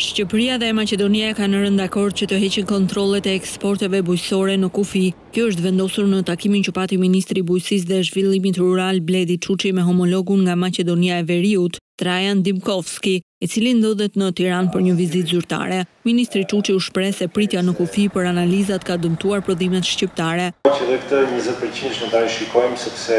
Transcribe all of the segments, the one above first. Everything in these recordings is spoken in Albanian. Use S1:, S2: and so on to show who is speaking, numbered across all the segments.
S1: Shqipëria dhe Maqedonia kanë rënë dakord që të heqin kontrollet e eksporteve bujqësore në kufi. Kjo është vendosur në takimin që pati ministri i Bujqësisë dhe Zhvillimit Rural Bledi Çuçi me homologun nga Maqedonia e Veriut, Trajan Dimkovski, i cili ndodhet në Tiranë për një vizitë zyrtare. Ministri Çuçi u shpreh se pritja në kufi për analizat ka dëmtuar prodhimet shqiptare.
S2: Që dhe këtë njëzet përqindësh ne ta rishikojmë sepse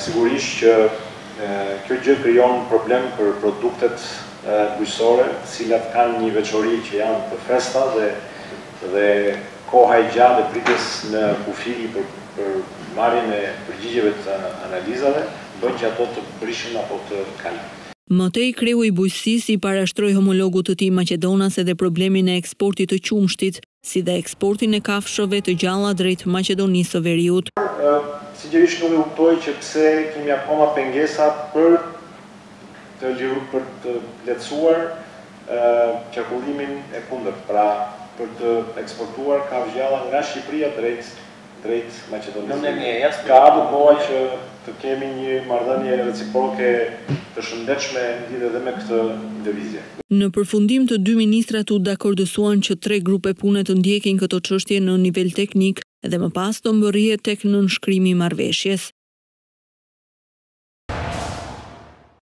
S2: sigurisht që kjo gjë krijon problem për produktet bujqësore të cilat kanë një veçori që janë të freskëta dhe dhe koha e gjatë e pritjes në kufi për për marrjen e përgjigjeve të analizave bën që ato të prishen apo të kalojnë.
S1: Më tej, kreu i bujqësisë i parashtroi homologut të tij maqedonas edhe problemin e eksportit të qumështit, si dhe eksportin e kafshëve të gjalla drejt Maqedonisë së Veriut.
S2: Por, sinqerisht nuk e kuptoj që pse kemi akoma pengesa për të për të lehtësuar qarkullimin e kundërt, pra për të eksportuar kafshë të gjalla nga Shqipëria drejt drejt Maqedonisë. Ka ardhur koha që të kemi një marrëdhënie reciproke të shëndetshme lidhur dhe me këtë lëvizje.
S1: Në përfundim të dy ministrat u dakordësuan që tre grupe pune të ndjekin këto çështje në nivel teknik dhe më pas të mbërrihet tek nënshkrimi i marrëveshjes.